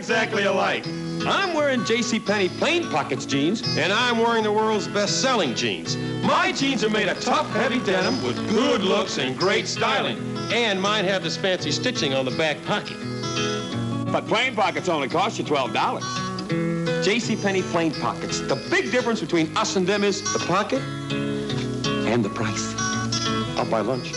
exactly alike. I'm wearing J.C. Penney plain pockets jeans, and I'm wearing the world's best-selling jeans. My jeans are made of tough, heavy denim with good looks and great styling. And mine have this fancy stitching on the back pocket. But plain pockets only cost you $12. J.C. Penney plain pockets. The big difference between us and them is the pocket and the price. I'll buy lunch.